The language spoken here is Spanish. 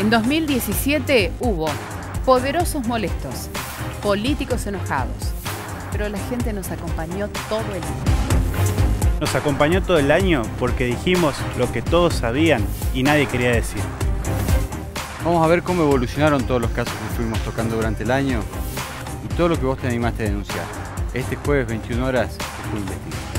En 2017 hubo poderosos molestos, políticos enojados, pero la gente nos acompañó todo el año. Nos acompañó todo el año porque dijimos lo que todos sabían y nadie quería decir. Vamos a ver cómo evolucionaron todos los casos que fuimos tocando durante el año y todo lo que vos te animaste a denunciar. Este jueves 21 horas, Fue Investiga.